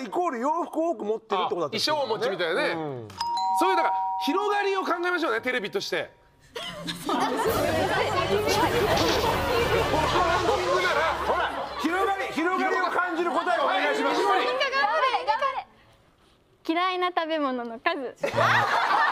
イコール洋服を多く持ってるってことだった衣装持ちみたいなね、そういうだから広がりを考えましょうねテレビとして。広がり広がりを感じる答えをお願いします。嫌いな食べ物の数。